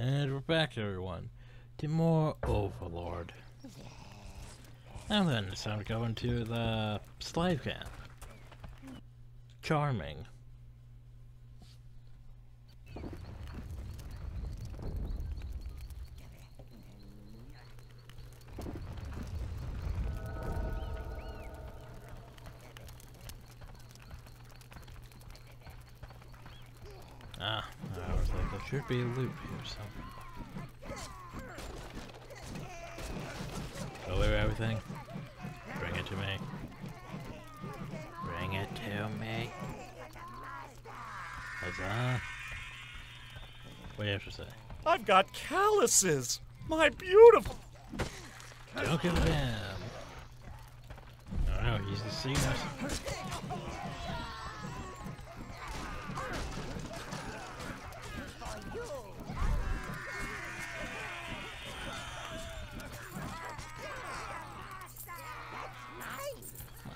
And we're back, everyone. To more Overlord. And then it's time to go into the slave camp. Charming. Ah, I was like, there should be a loop here somewhere. Deliver everything. Bring it to me. Bring it to me. Huzzah. What do you have to say? I've got calluses. My beautiful. Don't give a damn. Oh no, he's deceiving us.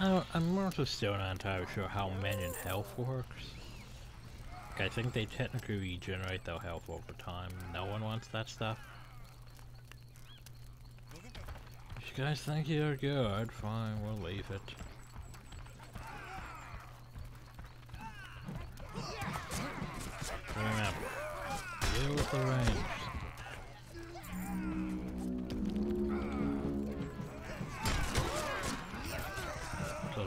I I'm also still not entirely sure how men minion health works. I think they technically regenerate their health over time. No one wants that stuff. If you guys think you're good, fine, we'll leave it. Remember, deal with the range.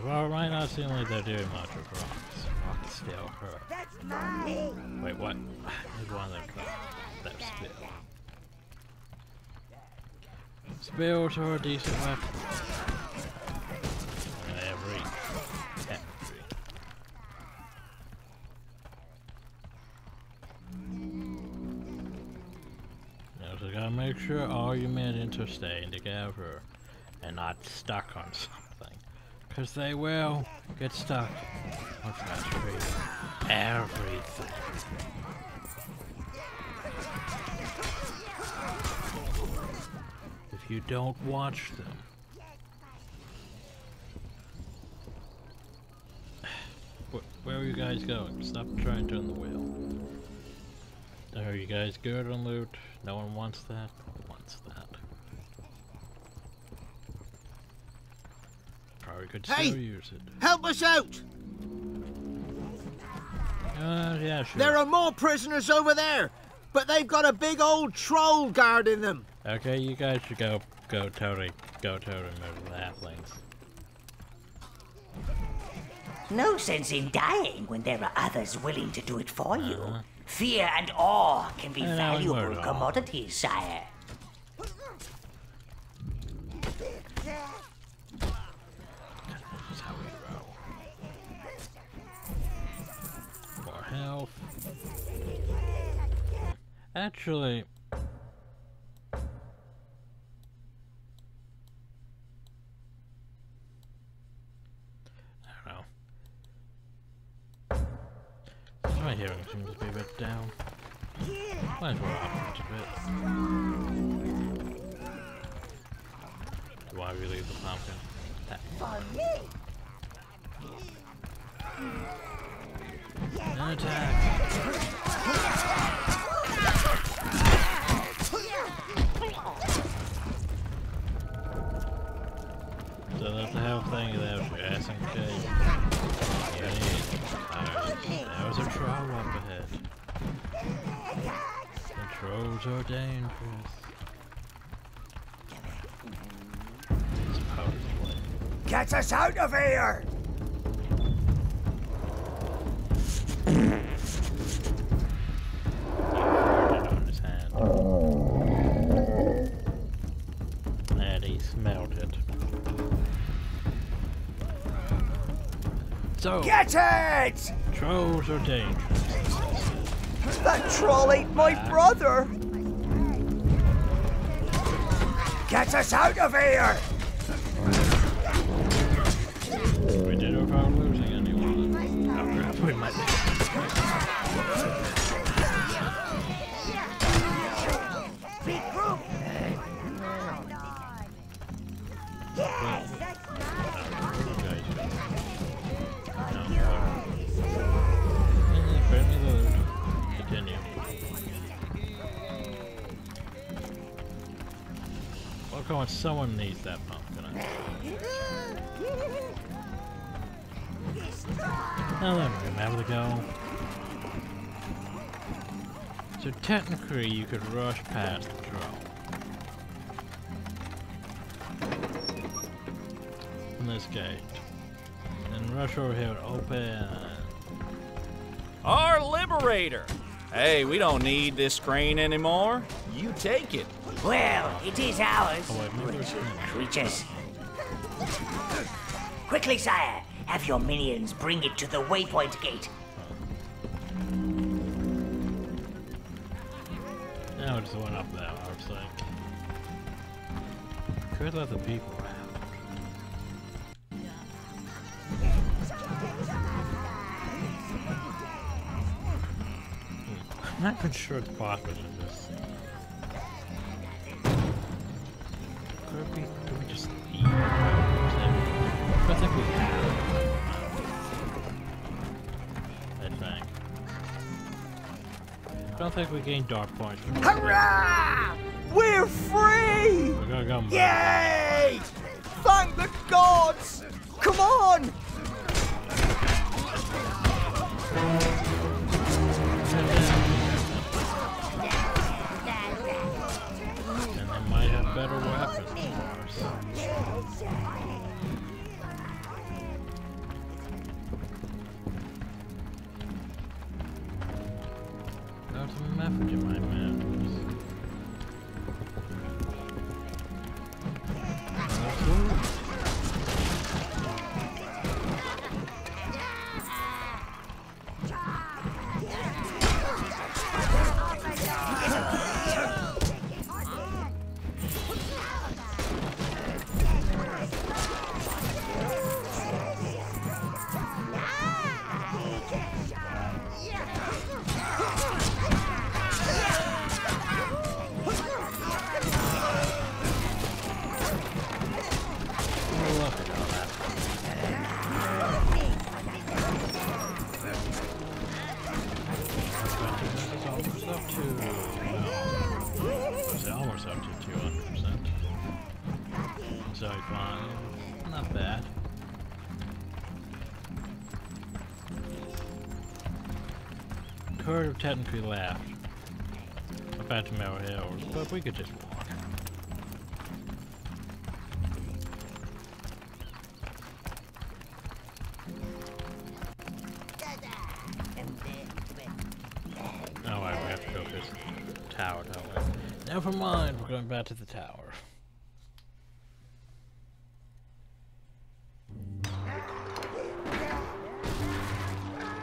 Well, right now it seems like they're doing much with rocks. Rock still hurt. That's mine. Wait, what? There's one of them that spill. Spills are a decent weapon. Every, every. Now, so gotta make sure all your minions are staying together and not stuck on something. Cause they will get stuck everything. If you don't watch them. Where are you guys going? Stop trying to turn the wheel. Are you guys good on loot? No one wants that? Wants that. Probably could Hey! still use it. Help us out! Uh, yeah, sure. There are more prisoners over there, but they've got a big old troll guarding them. Okay, you guys should go, go totally, go totally murder the halflings. No sense in dying when there are others willing to do it for you. Uh-huh. Fear and awe can be And valuable commodities, sire. That's how we roll. More health. Actually, I don't know. My hearing seems to be a bit down. Might as well up a bit. Do I relieve the pumpkin? That An attack! So that's the health thing there for SMK. Alright, there was a troll up ahead. The trolls are dangerous. Get us out of here! So, Get it! trolls are dangerous. That troll ate my ah. brother! Get us out of here! We did it on, someone needs that pumpkin. I. Now then, we're gonna have to go. So technically, you could rush past the troll. From this gate. And rush over here and open. Our liberator. Hey, we don't need this crane anymore. You take it. Well, it is ours. Oh, wait, maybe there's good him. creatures. Quickly, sire. Have your minions bring it to the waypoint gate. Now it's the one up there, I was like. Could let the people out. I'm not even sure it's possible in this. Could we, could we just leave? I don't think we have. I think. I don't think we gained dark points. Hurrah! We're free! We're gonna go. Yay! Thank the gods! Come on! Better weapons for us. A message in my maps. Technically left. About to Mellow Hills, but we could just walk. Oh, wait, we have to go to this tower, don't we? Never mind, we're going back to the tower.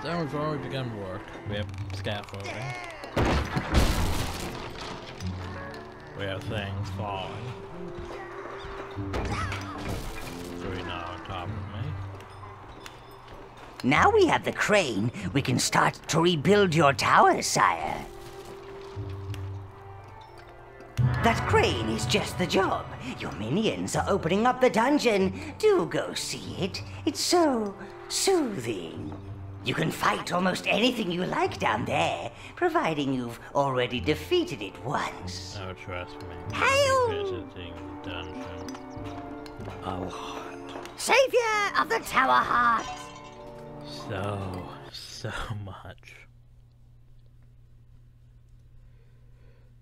So we've already begun work. We have scaffolding. We have things falling. Three now on top of me. Now we have the crane, we can start to rebuild your tower, sire. That crane is just the job. Your minions are opening up the dungeon. Do go see it. It's so soothing. You can fight almost anything you like down there, providing you've already defeated it once. Oh, trust me. Hail! Visiting the dungeon. Lot. Savior of the Tower Heart! So, so much.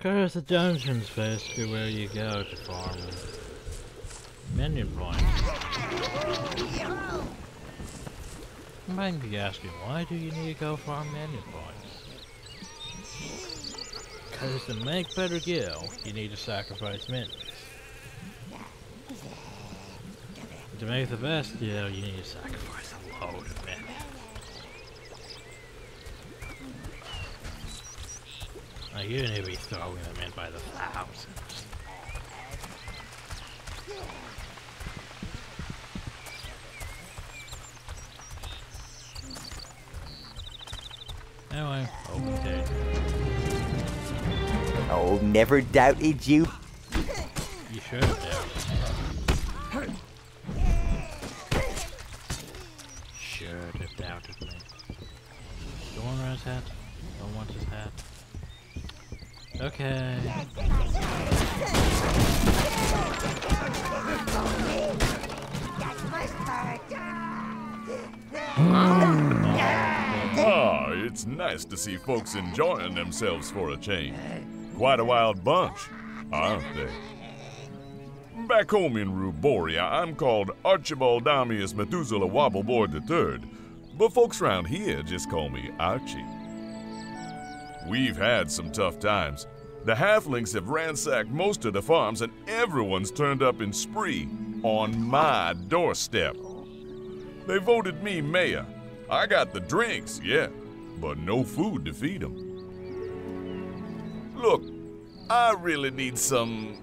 Cause the dungeon's basically where you go to farm minion points. You might be asking, why do you need to go farm minion points? Cause to make better gil, you need to sacrifice minions. To make the best gil, you need to sacrifice a load of minions. Like, you need to be throwing them in by the thousands. Anyway, okay. Oh, never doubted you. You should have doubted. Should have doubted me. Don't want his hat. Don't want his hat. Okay. Nice to see folks enjoying themselves for a change. Quite a wild bunch, aren't they? Back home in Ruboria, I'm called Archibald Damius Methuselah Wobbleboard III, but folks round here just call me Archie. We've had some tough times. The halflings have ransacked most of the farms, and everyone's turned up in spree on my doorstep. They voted me mayor. I got the drinks, yeah, but no food to feed them. Look, I really need some.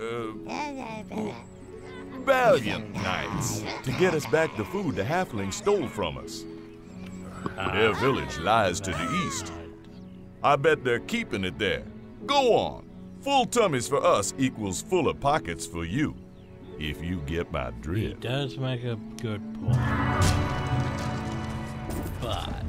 Uh, valiant knights to get us back the food the halflings stole from us. Their village lies to the east. I bet they're keeping it there. Go on. Full tummies for us equals fuller pockets for you. If you get my He drift. does make a good point. But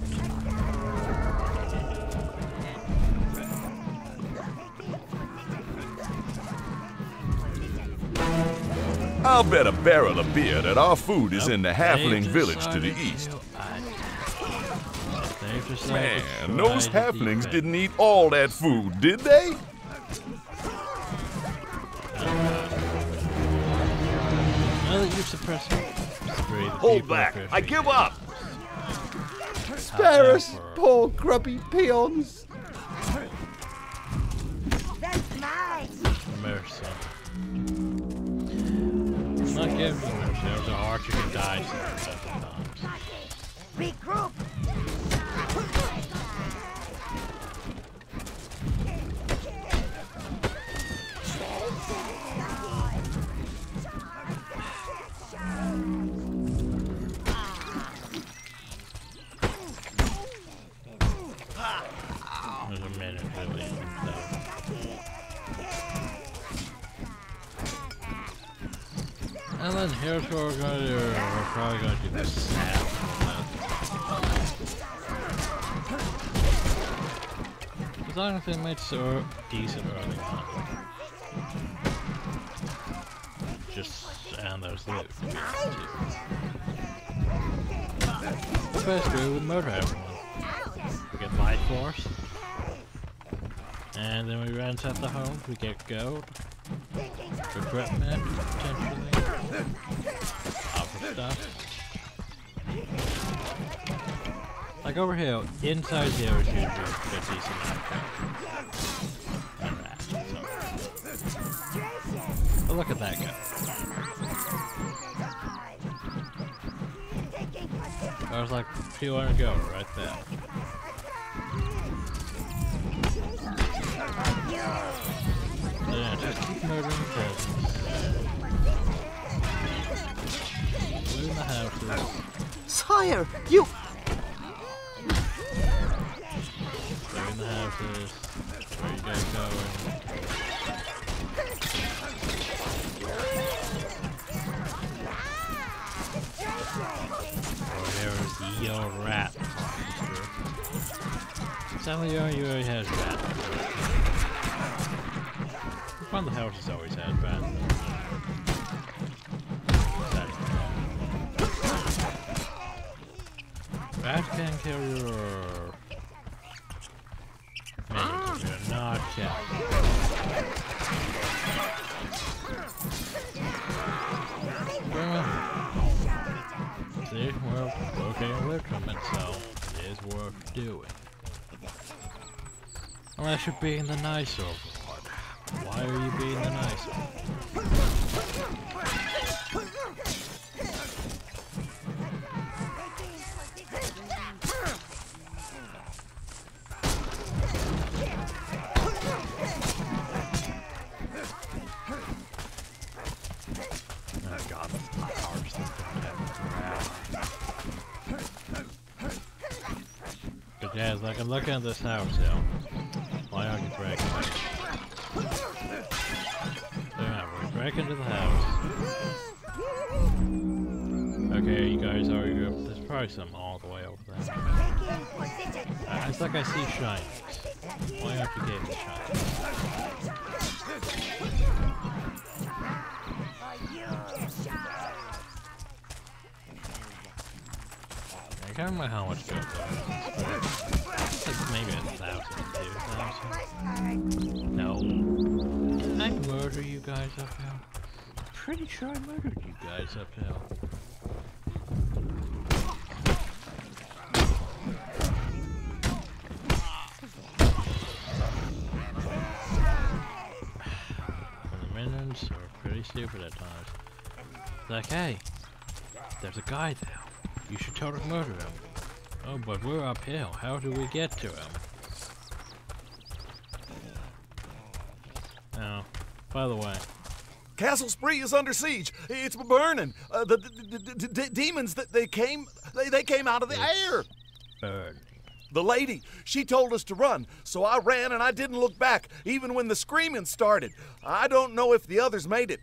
I'll bet a barrel of beer that our food is in the Nope, halfling village to the east. to- I- they've decided to Man, those try halflings didn't eat all that food, did they? Now that you've suppressed three, Hold back. I give up. Spare us, poor grubby peons. That's mine! Mercy. I'm not giving you mercy. There was a archer who died several times. There's And here's what we're gonna do. We're probably gonna do the snap. As long as they made so decent early on. Just and there's loot. First we would murder everyone. We get life force. And then we ransack the homes, we get gold. Equipment, potentially. Stuff. Like over here, inside here is usually a decent. But look at that guy. Was like 200 gold right there. Yeah, just keep murdering peasants. Looting the houses. Sire, you. Looting the houses. Where you guys going? Oh, there is yellow rat of you already has rat. Of the houses always has rat? Rat can your minions you're not careful. Well, see, well, okay, it, so it is worth doing. Unless you're being the nice overlord. Why are you being the nice Like, I'm looking at this house, now, so... Why aren't you breaking it? So we're breaking into the house. Okay, you guys are go... There's probably some all the way over there. Uh, it's like I see shines. Why aren't you getting shines? I can't remember how much goes guys uphill? Pretty sure I murdered you guys uphill. the minions are pretty stupid at times. Like, hey, there's a guy there. You should totally murder him. Oh, but we're uphill. How do we get to him? Oh, by the way, Castle Spree is under siege. It's burning. Uh, the, the, the, the demons that they came, they, they came out of the air. burn. The lady, she told us to run, so I ran and I didn't look back, even when the screaming started. I don't know if the others made it.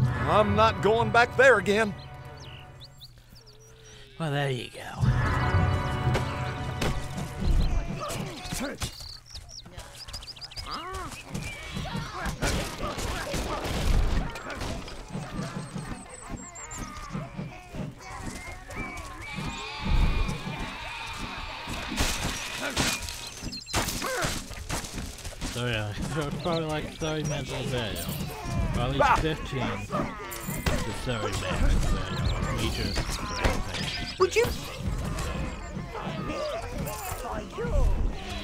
I'm not going back there again. Well, there you go. So yeah, so probably like 30 minutes of video. Or at least 15 to 30 minutes of video. just Would you?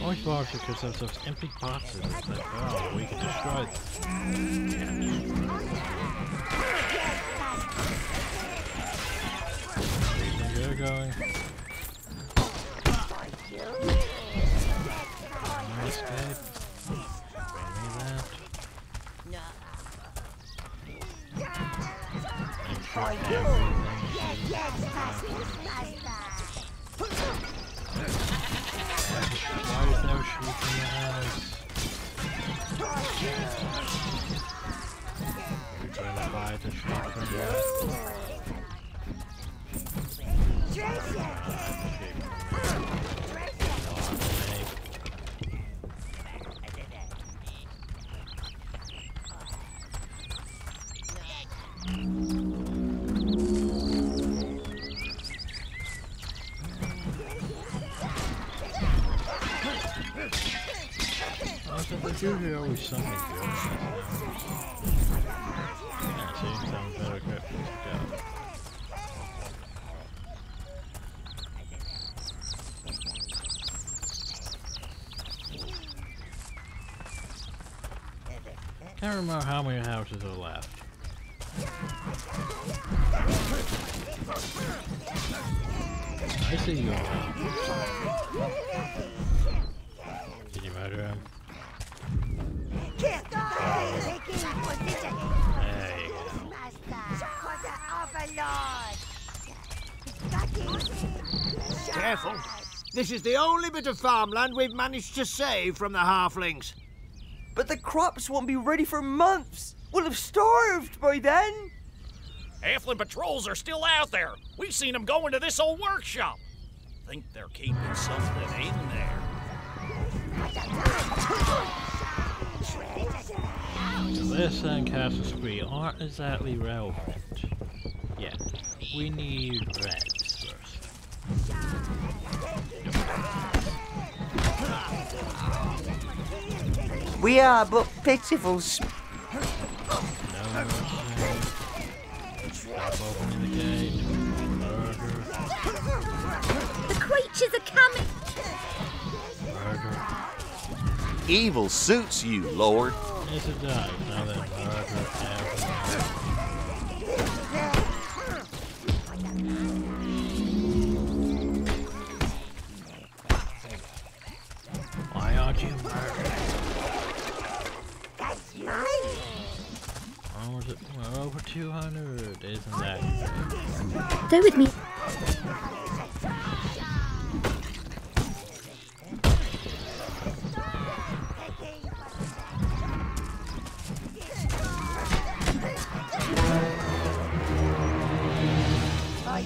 Always bothers because there's those empty boxes. Like, oh, we can destroy them. Yeah. You're going. No escape. Bring me that. Make sure everything is Can't remember how many houses are left. I see you. Did you murder him? There you go. Careful. This is the only bit of farmland we've managed to save from the halflings. But the crops won't be ready for months. We'll have starved by then. Halfling patrols are still out there. We've seen them going to this old workshop. Think they're keeping something in there. This and Castle Spree aren't exactly relevant. Yeah, We need reds first. We are but pitiful No mercy. Stop opening the gate. Murder. The creatures are coming. Murder. Evil suits you, Lord. Yes, it does. 200, isn't that? Stay with me.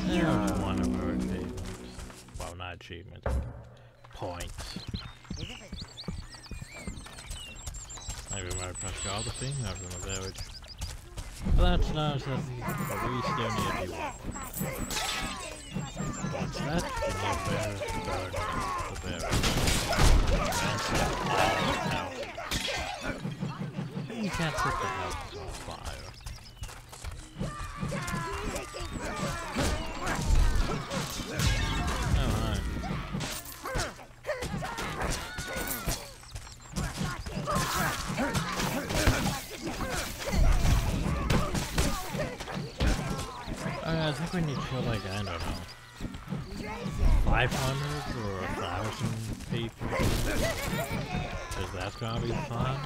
There's one of our achievements. Well, not achievements. Points. Maybe we might press all the females in the village. That's not something but we still need to do. What's that? The bear garden. The bear. Maybe you can't set the houses Need to kill like, I don't know, 500 or a 1,000 people. Because that's gonna be fun.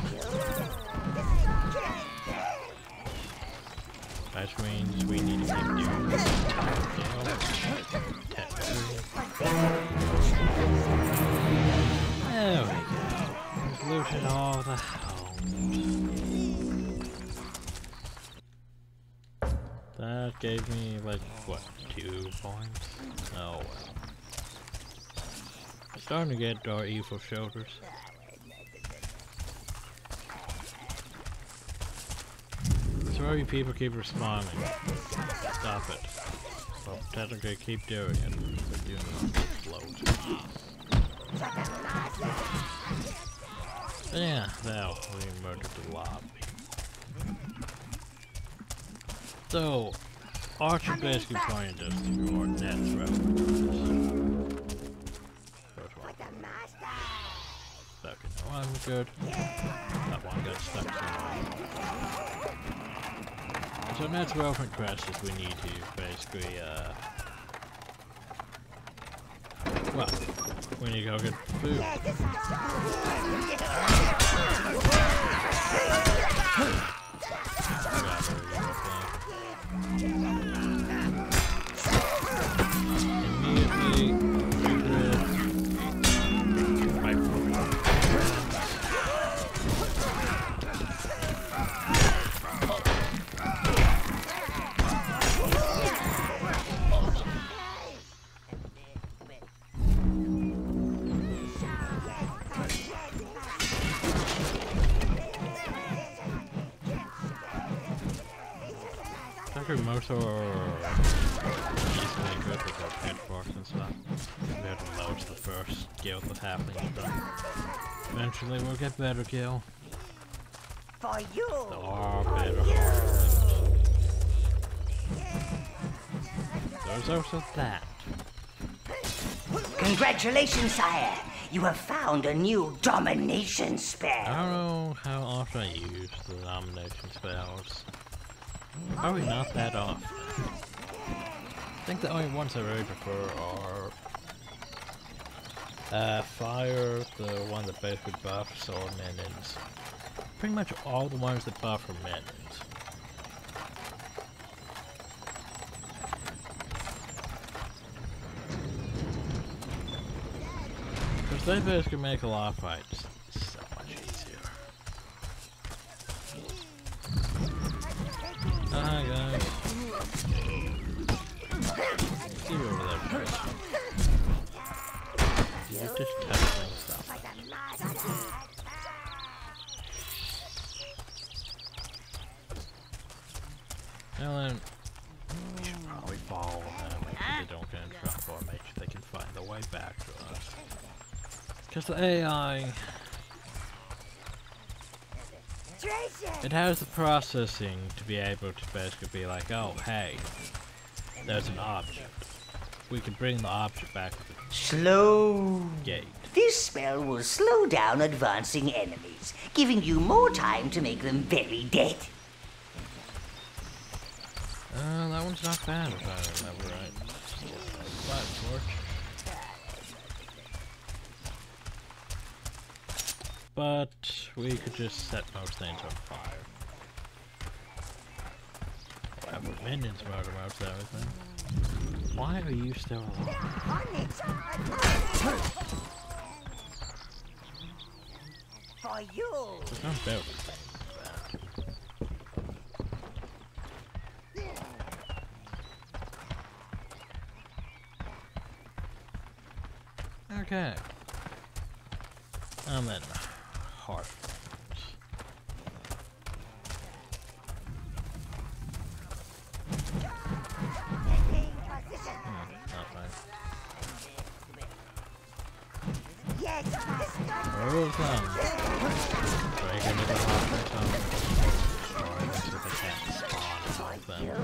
Which means we need to deal. Technically. There we go. We've all the homes. That gave me like what, two points? Oh well. Starting to get our evil shoulders. Sorry people keep responding. Stop it. Well technically keep doing it. But do not explode. Yeah, now we murdered the lobby. So, Archer us to your net's references. First one. Okay, no, I'm good. That one got stuck somewhere. So net's reference questions we need to basically, uh... Well, we need to go get food. Immediately, most of easily good with our pitchforks and stuff. Have to load the first guild with halflings done. Eventually we'll get better kill. For you. There are better halflings. There's also that. Congratulations, sire. You have found a new domination spell! I don't know how often I use the domination spells. Probably not that off. I think the only ones I really prefer are uh, fire, the one that basically buffs all minions. Pretty much all the ones that buff are minions. Because they basically make a lot of fights See you over there, Chris. You're just testing stuff. Then, we should probably follow them, sure they don't get in trouble, or make sure they can find their way back uh, to us. Because the AI, uh, it has the processing to be able to basically be like, oh, hey, there's an object. We can bring the object back to the Slow. gate. This spell will slow down advancing enemies, giving you more time to make them very dead. Uh, that one's not bad if I remember right. Flat torch. But we could just set most things on fire. Have the minions murder most everything. Why are you still alive? For you. There's no building thing for that. Okay. And then they can't spawn them.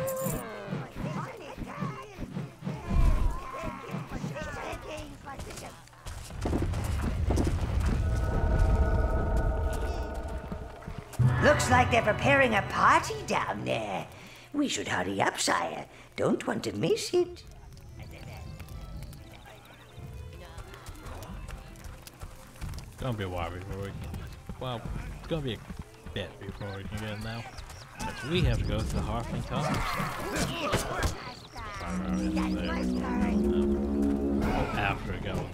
Looks like they're preparing a party down there. We should hurry up, sire. Don't want to miss it. Gonna be a while before we can. Well, it's gonna be a bit before we can get in now. Because we have to go to the Halfling Tunnels. After we go in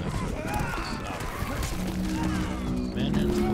this. So.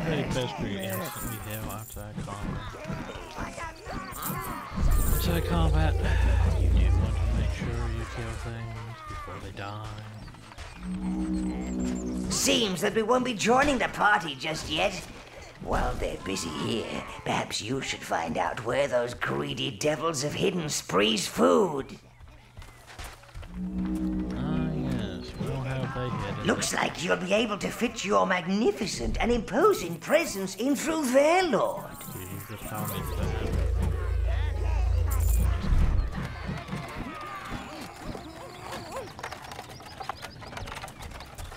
Think they basically instantly heal outside combat. Outside combat, you do want to make sure you kill things before they die. Seems that we won't be joining the party just yet. While they're busy here, perhaps you should find out where those greedy devils have hidden Spree's food. Looks like you'll be able to fit your magnificent and imposing presence in through there, Lord.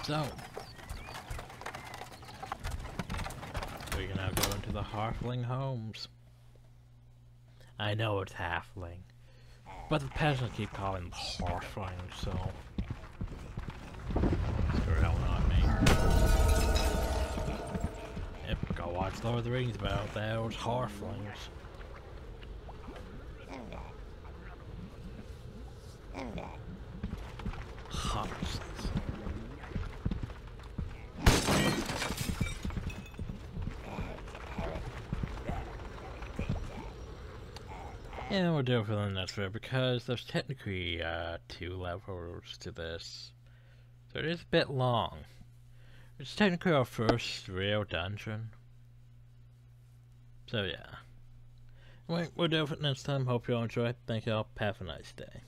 So, we can now go into the Halfling homes. I know it's Halfling, but the peasants keep calling them Halfling, so screw hell not me. Yep, go watch Lord of the Rings about those Halflings. Hobbits. Yeah, we'll do for the next video because there's technically uh, two levels to this. So it is a bit long. It's technically our first real dungeon. So yeah. Wait, we'll do it for next time. Hope you all enjoy. Thank you all. Have a nice day.